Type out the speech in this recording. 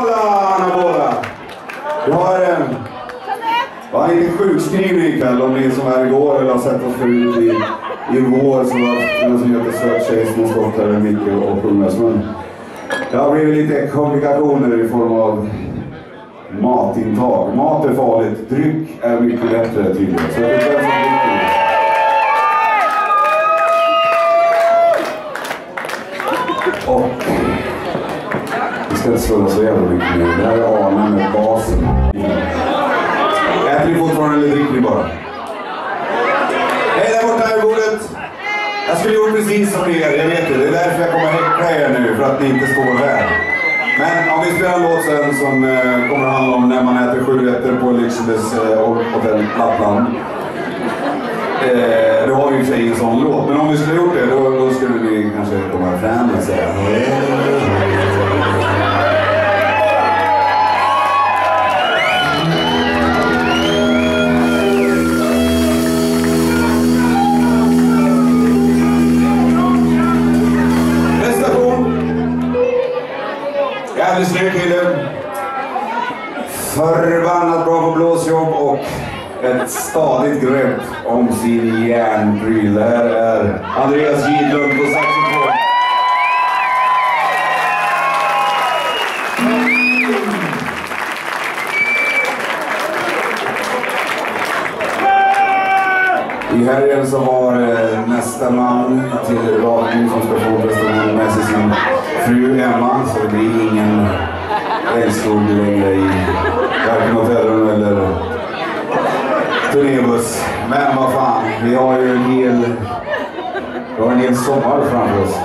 Anabola, Båda! Vi har en, ja, har liten sjukskrivning ikväll om ni som är igår eller har sett oss förut i, i vår som var en som heter Söt tjej som har stått här med Micke och sjungit. Men det har blivit lite komplikationer i form av matintag. Mat är farligt, dryck är mycket bättre tydligen. Så det är den som dricker. Och vi ska inte slå så jävla mycket mer. Det här är Arne med basen. Äter ni fortfarande eller dricker ni bara? Hej där borta vid bordet! Jag skulle gjort precis som er, jag vet det. Det är därför jag kommer häckla er nu, för att ni inte står här. Men om vi spelar en låt sen som eh, kommer att handla om när man äter sju rätter på Lyckseles eh, hotell Lappland. Eh, då har vi i och för sig ingen sån låt, men om vi skulle gjort det då, då skulle ni kanske komma fram och säga Förbannat bra på blåsjobb och ett stadigt grepp om sin järnpryl. Det här är Andreas Gidlund på saxofon. I helgen så var det nästa man till rakning som ska få prestation med sig sin fru Emma. Så det blir ingen älskog längre i varken hotellrum eller turnébuss. Men vad fan, vi har ju en hel, vi har en hel sommar framför oss.